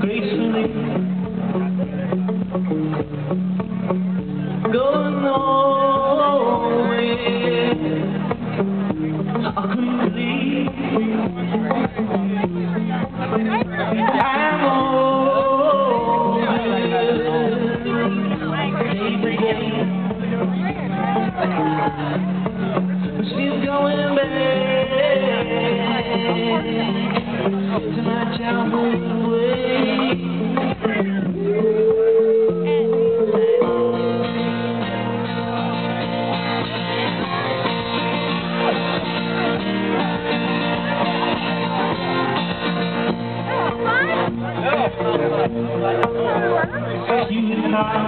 gracefully going nowhere. I'm over. Still going back. To my childhood You